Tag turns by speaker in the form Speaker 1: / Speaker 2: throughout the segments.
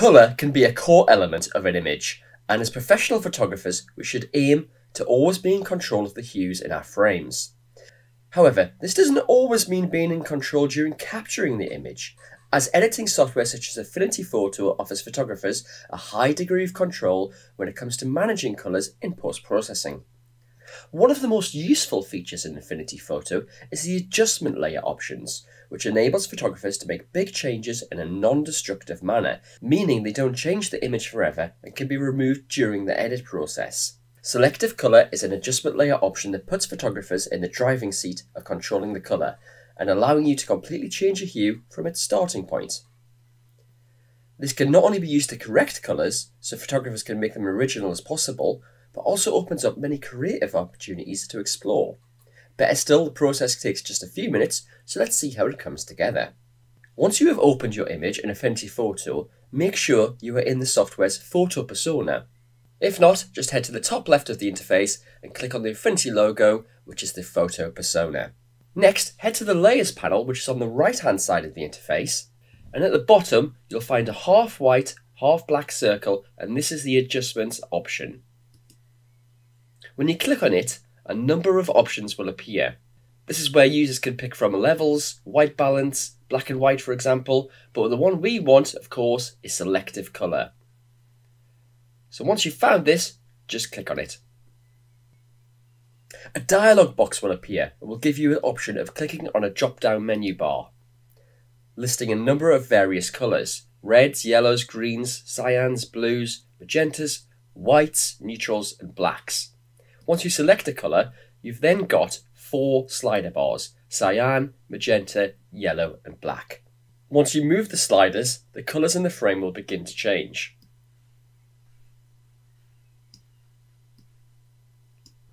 Speaker 1: Colour can be a core element of an image, and as professional photographers, we should aim to always be in control of the hues in our frames. However, this doesn't always mean being in control during capturing the image, as editing software such as Affinity Photo offers photographers a high degree of control when it comes to managing colours in post processing. One of the most useful features in Affinity Photo is the adjustment layer options, which enables photographers to make big changes in a non-destructive manner, meaning they don't change the image forever and can be removed during the edit process. Selective colour is an adjustment layer option that puts photographers in the driving seat of controlling the colour and allowing you to completely change a hue from its starting point. This can not only be used to correct colours, so photographers can make them original as possible, but also opens up many creative opportunities to explore. Better still, the process takes just a few minutes, so let's see how it comes together. Once you have opened your image in Affinity Photo, make sure you are in the software's photo persona. If not, just head to the top left of the interface and click on the Affinity logo, which is the photo persona. Next, head to the Layers panel, which is on the right hand side of the interface, and at the bottom, you'll find a half white, half black circle, and this is the Adjustments option. When you click on it, a number of options will appear. This is where users can pick from levels, white balance, black and white for example, but the one we want, of course, is selective colour. So once you've found this, just click on it. A dialog box will appear and will give you an option of clicking on a drop down menu bar, listing a number of various colours reds, yellows, greens, cyans, blues, magentas, whites, neutrals, and blacks. Once you select a colour, you've then got four slider bars cyan, magenta, yellow, and black. Once you move the sliders, the colours in the frame will begin to change.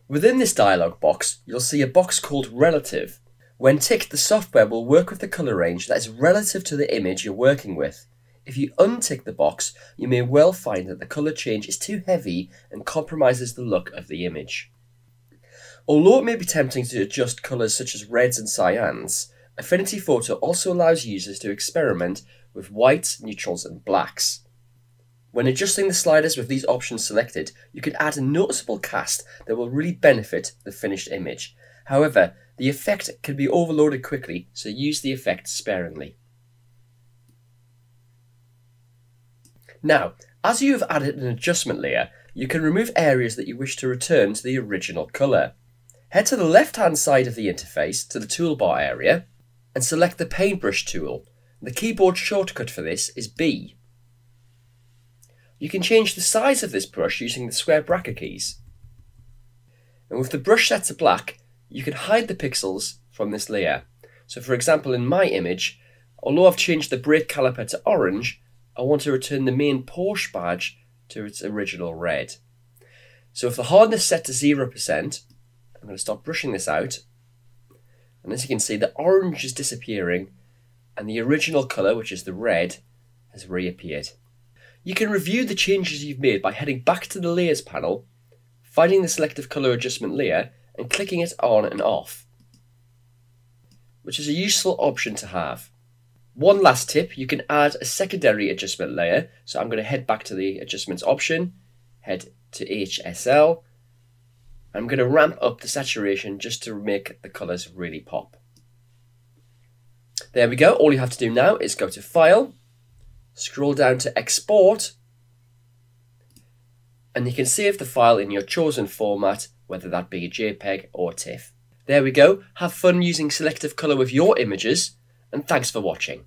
Speaker 1: Within this dialog box, you'll see a box called Relative. When ticked, the software will work with the colour range that is relative to the image you're working with. If you untick the box, you may well find that the colour change is too heavy and compromises the look of the image. Although it may be tempting to adjust colours such as reds and cyans, Affinity Photo also allows users to experiment with whites, neutrals and blacks. When adjusting the sliders with these options selected, you can add a noticeable cast that will really benefit the finished image. However, the effect can be overloaded quickly, so use the effect sparingly. Now, as you have added an adjustment layer, you can remove areas that you wish to return to the original colour. Head to the left hand side of the interface to the toolbar area and select the paintbrush tool. The keyboard shortcut for this is B. You can change the size of this brush using the square bracket keys. And with the brush set to black, you can hide the pixels from this layer. So for example, in my image, although I've changed the brake caliper to orange, I want to return the main Porsche badge to its original red. So if the hardness set to 0%, I'm going to stop brushing this out. And as you can see, the orange is disappearing and the original colour, which is the red, has reappeared. You can review the changes you've made by heading back to the Layers panel, finding the Selective Colour Adjustment layer and clicking it on and off, which is a useful option to have. One last tip, you can add a secondary adjustment layer. So I'm going to head back to the adjustments option, head to HSL. I'm going to ramp up the saturation just to make the colours really pop. There we go. All you have to do now is go to File, Scroll down to export and you can save the file in your chosen format, whether that be a JPEG or TIFF. There we go, have fun using selective colour with your images, and thanks for watching.